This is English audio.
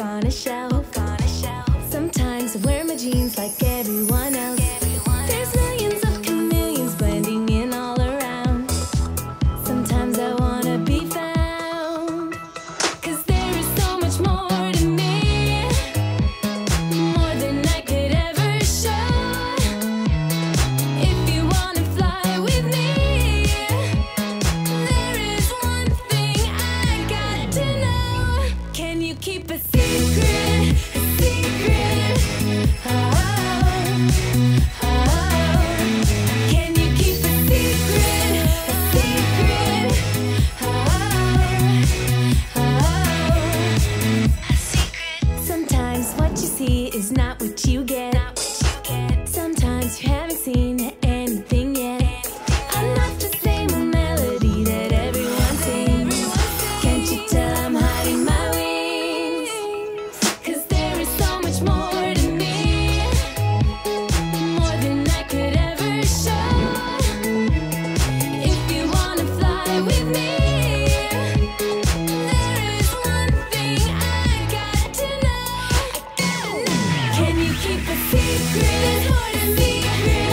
on a shelf. a secret, a secret. Oh, oh, oh. Can you keep a secret, oh, oh, a secret? Sometimes what you see is not what you get. Keep a secret, it's more hurting me.